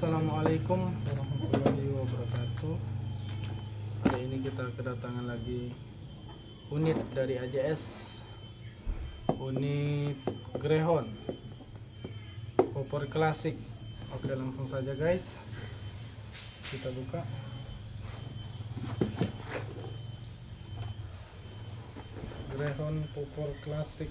Assalamualaikum warahmatullahi wabarakatuh. Hari ini kita kedatangan lagi unit dari AJS Unit Grehon Popor klasik. Oke langsung saja guys. Kita buka. Grehon Popor klasik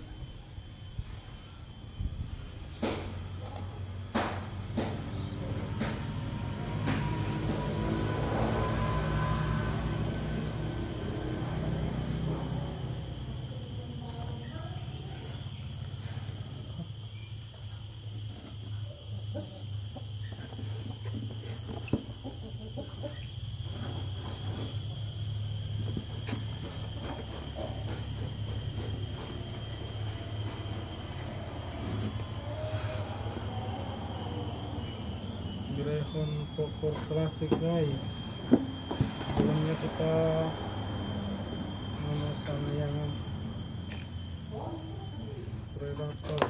Grehon Popor klasik guys. Sebelumnya kita memesan yang predator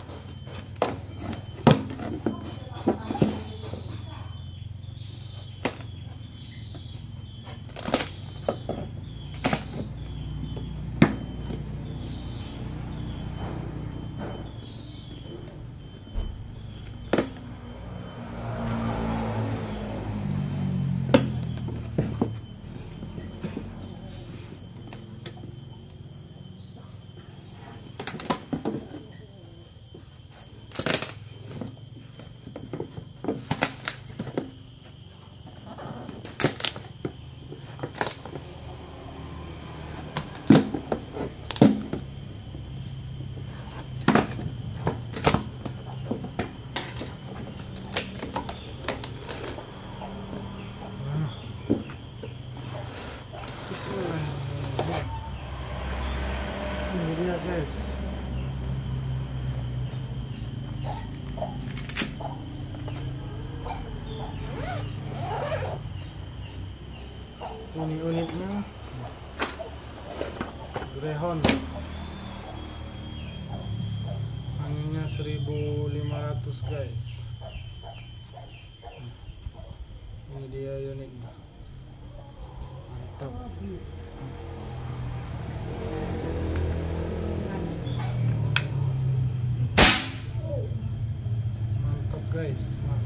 Nah. Bismillahirrahmanirrahim. Unit-unitnya. Grehon Anginnya 1500 guys. Ini dia unitnya. Mantap guys. Nah.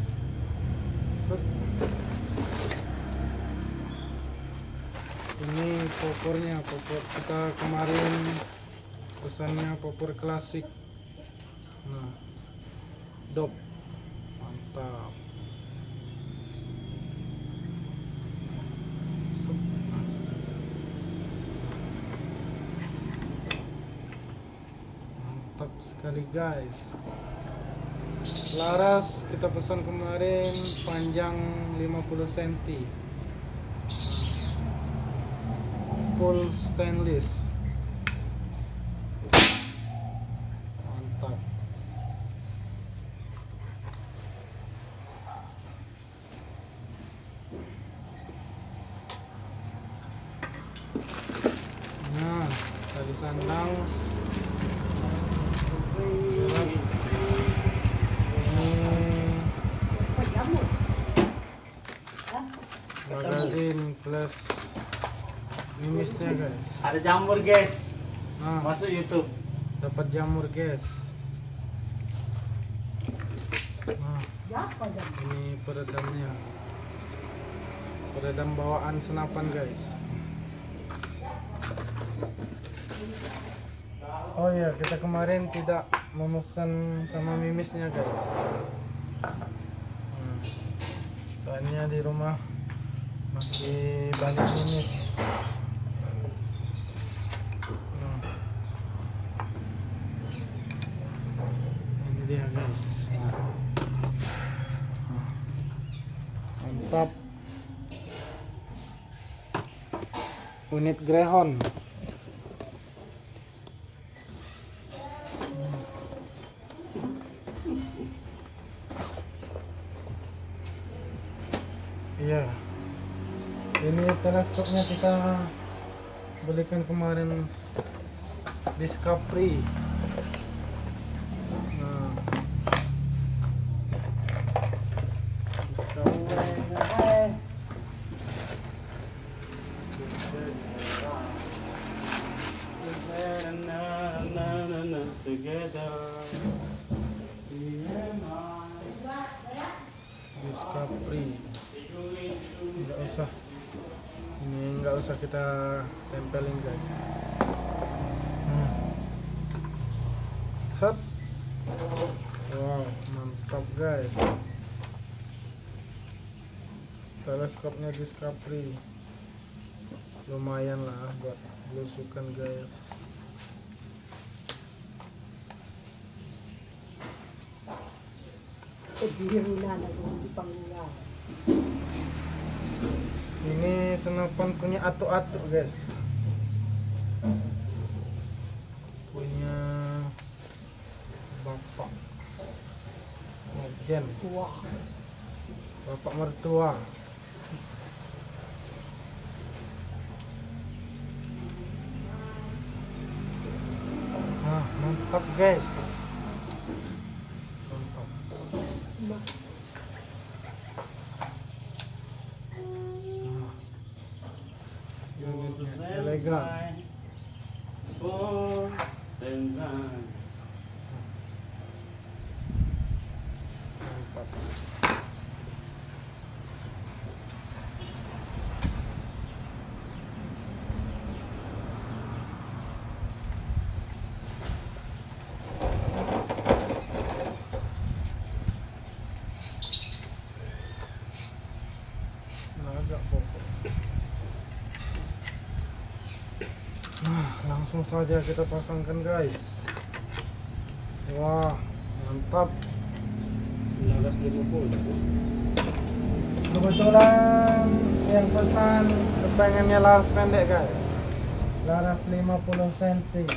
Ini popornya popor kita kemarin pesannya popor klasik. Nah. Dop. Mantap. Set. Mantap sekali guys Laras kita pesan kemarin panjang 50 cm Full stainless. Mantap. Nah, tali sandang Ini magazin plus mimisnya guys. Ada jamur guys. nah Masuk YouTube. dapat jamur guys. Nah ini peredamnya. Peredam bawaan senapan guys. Oh iya kita kemarin tidak memesan sama mimisnya guys. Hmm. soalnya di rumah masih banyak Nah. ini dia guys mantap unit Grehon iya ini teleskopnya kita belikan kemarin Discovery usah kita tempelin guys. Hmm. Set. wow mantap guys. Teleskopnya Discovery. Lumayan lah buat belusukan guys. Kebiru ini senapan punya atu-atu guys. Punya bapak Jen Tua. bapak mertua. Nah mantap guys mantap Nah, unitnya elegan Oh, Tenzan. mantap Nah, agak pokok. Nah, langsung saja kita pasangkan guys. Wah, mantap. Laras lima puluh. Kebetulan yang pesan kepengennya laras pendek guys. Laras 50 cm.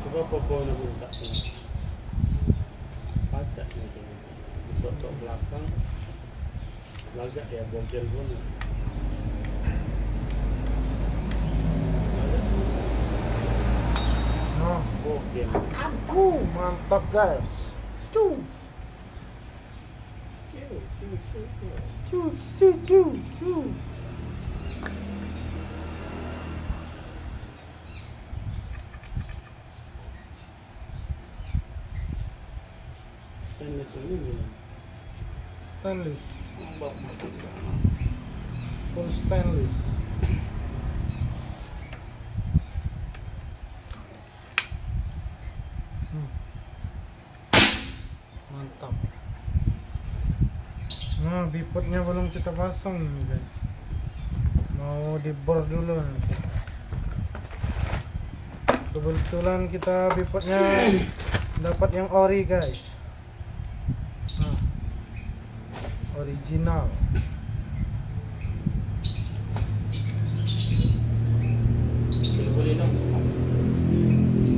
Coba popo na Abu. Mantap guys. Cu. Cu cu cu cu. Stainless ini gimana? Stainless. Full stainless. Hmm. Mantap. Nah, bipotnya belum kita pasang nih guys. Mau dibor dulu nanti. Kebetulan kita bipotnya dapat yang ori guys. Nah, original.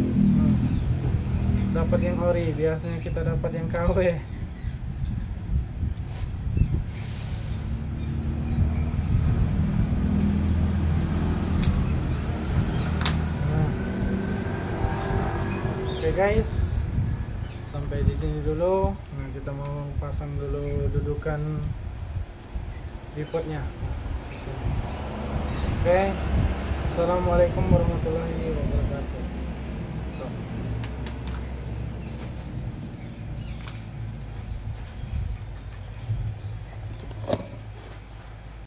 Hmm. Dapat yang ori, biasanya kita dapat yang KW. Oke guys, sampai di sini dulu. Kita mau pasang dulu dudukan tripodnya. Oke, assalamualaikum warahmatullahi wabarakatuh.